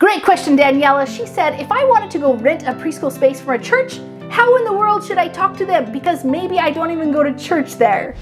Great question, Daniela. She said, if I wanted to go rent a preschool space for a church, how in the world should I talk to them? Because maybe I don't even go to church there.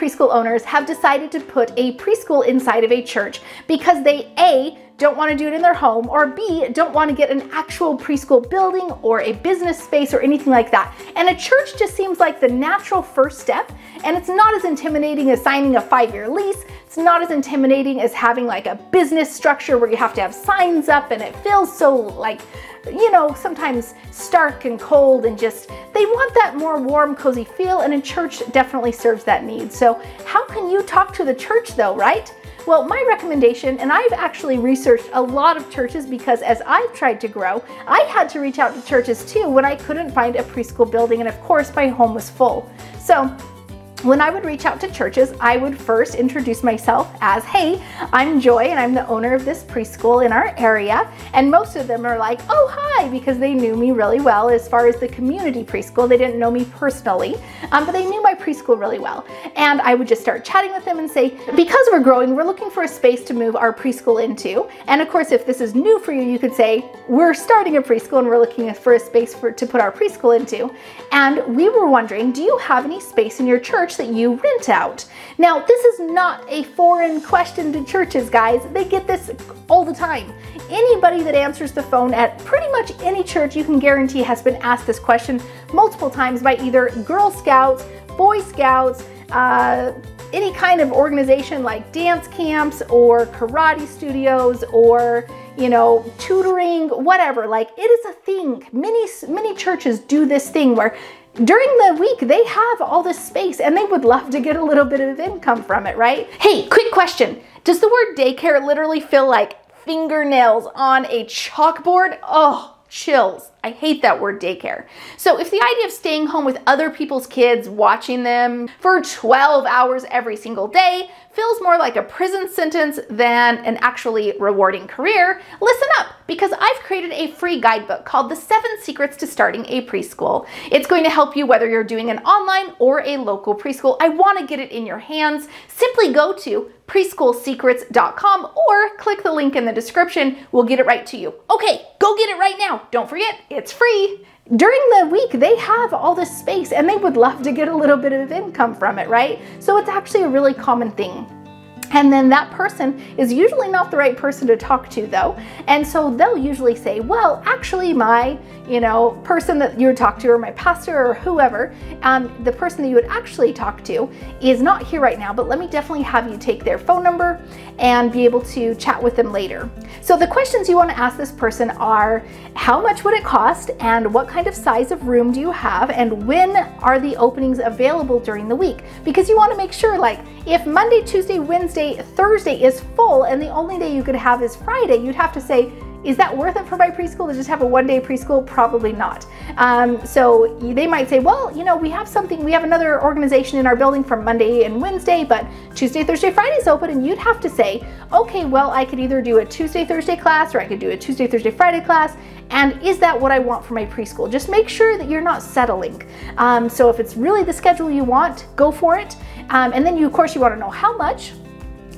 Preschool owners have decided to put a preschool inside of a church because they A, don't want to do it in their home, or B, don't want to get an actual preschool building or a business space or anything like that. And a church just seems like the natural first step, and it's not as intimidating as signing a five year lease. It's not as intimidating as having like a business structure where you have to have signs up and it feels so like you know, sometimes stark and cold and just, they want that more warm, cozy feel, and a church definitely serves that need. So, how can you talk to the church though, right? Well, my recommendation, and I've actually researched a lot of churches because as I've tried to grow, I had to reach out to churches too when I couldn't find a preschool building, and of course, my home was full. So, when I would reach out to churches, I would first introduce myself as, hey, I'm Joy and I'm the owner of this preschool in our area. And most of them are like, oh, hi, because they knew me really well as far as the community preschool. They didn't know me personally, um, but they knew my preschool really well. And I would just start chatting with them and say, because we're growing, we're looking for a space to move our preschool into. And of course, if this is new for you, you could say, we're starting a preschool and we're looking for a space for, to put our preschool into. And we were wondering, do you have any space in your church? Church that you rent out. Now, this is not a foreign question to churches, guys. They get this all the time. Anybody that answers the phone at pretty much any church, you can guarantee has been asked this question multiple times by either Girl Scouts, Boy Scouts, uh, any kind of organization like dance camps or karate studios or you know tutoring whatever like it is a thing many many churches do this thing where during the week they have all this space and they would love to get a little bit of income from it, right? Hey, quick question. Does the word daycare literally feel like fingernails on a chalkboard? Oh, chills. I hate that word daycare. So if the idea of staying home with other people's kids, watching them for 12 hours every single day feels more like a prison sentence than an actually rewarding career, listen up because I've created a free guidebook called The Seven Secrets to Starting a Preschool. It's going to help you whether you're doing an online or a local preschool. I want to get it in your hands. Simply go to preschoolsecrets.com or click the link in the description. We'll get it right to you. Okay, go get it right now. Don't forget, it's free. During the week, they have all this space and they would love to get a little bit of income from it, right? So it's actually a really common thing. And then that person is usually not the right person to talk to though. And so they'll usually say, well, actually my, you know, person that you would talk to or my pastor or whoever, um, the person that you would actually talk to is not here right now, but let me definitely have you take their phone number and be able to chat with them later. So the questions you want to ask this person are, how much would it cost and what kind of size of room do you have and when are the openings available during the week? Because you want to make sure like if Monday, Tuesday, Wednesday, Thursday is full and the only day you could have is Friday, you'd have to say, is that worth it for my preschool to just have a one day preschool? Probably not. Um, so they might say, well, you know, we have something, we have another organization in our building from Monday and Wednesday, but Tuesday, Thursday, Friday is open. And you'd have to say, okay, well, I could either do a Tuesday, Thursday class or I could do a Tuesday, Thursday, Friday class. And is that what I want for my preschool? Just make sure that you're not settling. Um, so if it's really the schedule you want, go for it. Um, and then you, of course, you want to know how much.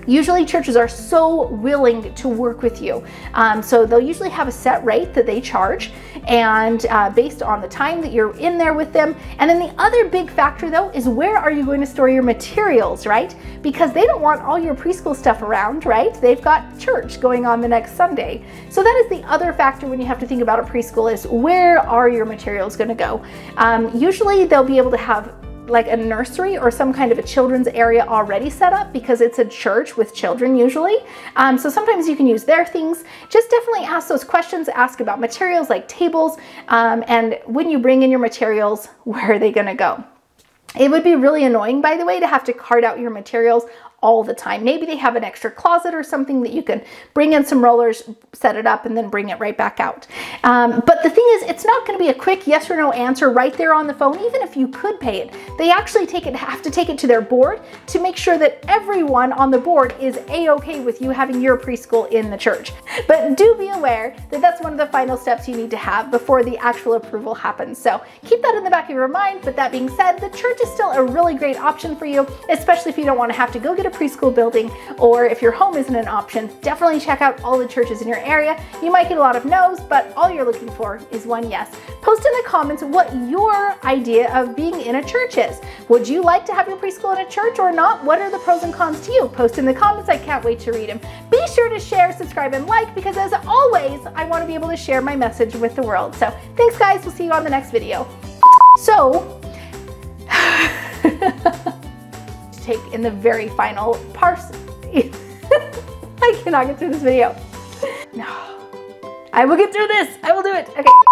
Usually churches are so willing to work with you. Um, so they'll usually have a set rate that they charge and uh, based on the time that you're in there with them. And then the other big factor though is where are you going to store your materials, right? Because they don't want all your preschool stuff around, right? They've got church going on the next Sunday. So that is the other factor when you have to think about a preschool is where are your materials going to go? Um, usually they'll be able to have like a nursery or some kind of a children's area already set up because it's a church with children usually. Um, so sometimes you can use their things. Just definitely ask those questions, ask about materials like tables, um, and when you bring in your materials, where are they gonna go? It would be really annoying, by the way, to have to cart out your materials all the time. Maybe they have an extra closet or something that you can bring in some rollers, set it up, and then bring it right back out. Um, but the thing is, it's not going to be a quick yes or no answer right there on the phone, even if you could pay it. They actually take it, have to take it to their board to make sure that everyone on the board is a-okay with you having your preschool in the church. But do be aware that that's one of the final steps you need to have before the actual approval happens. So keep that in the back of your mind. But that being said, the church is still a really great option for you, especially if you don't want to have to go get a preschool building or if your home isn't an option. Definitely check out all the churches in your area. You might get a lot of no's, but all you're looking for is one yes. Post in the comments what your idea of being in a church is. Would you like to have your preschool in a church or not? What are the pros and cons to you? Post in the comments. I can't wait to read them. Be sure to share, subscribe, and like because as always, I want to be able to share my message with the world. So thanks guys. We'll see you on the next video. So, take in the very final parse. I cannot get through this video. No. I will get through this. I will do it. Okay.